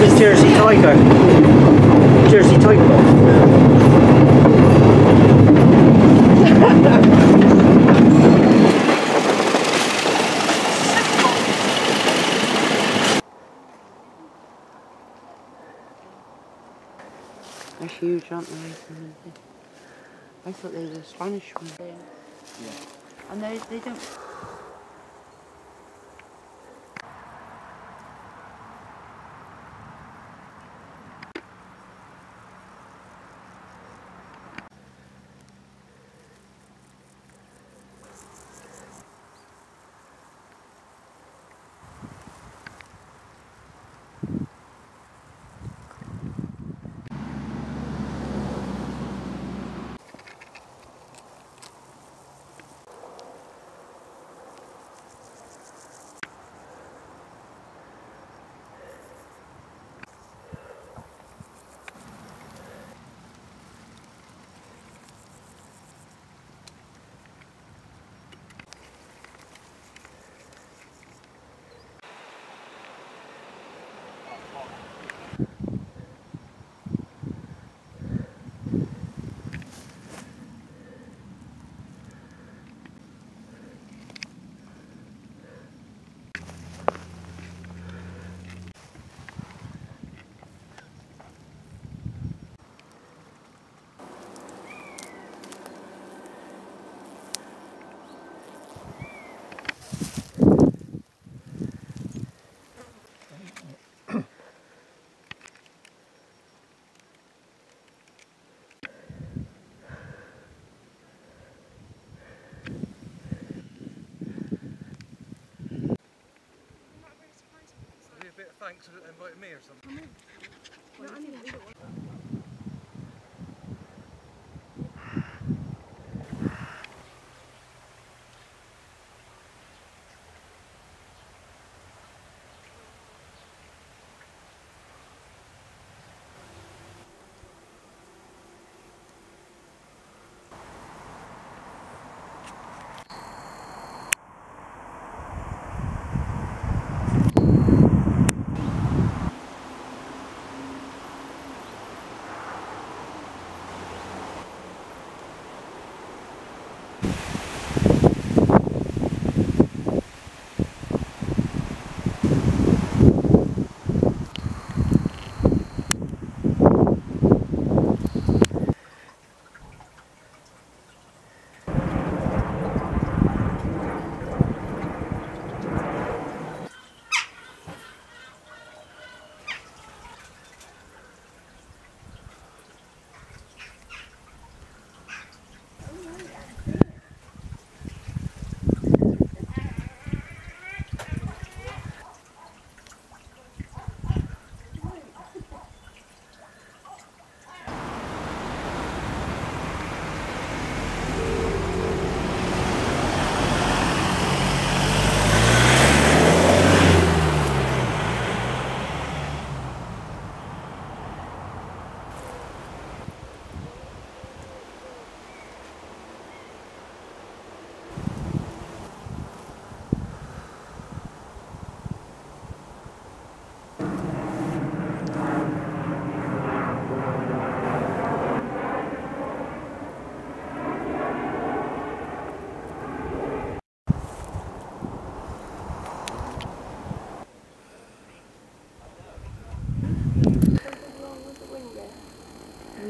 This Jersey Tiger. Jersey Tiger. Huge, aren't they? Mm-hmm. I thought they were Spanish ones. Yeah. And they, they don't for inviting uh, me or something. No.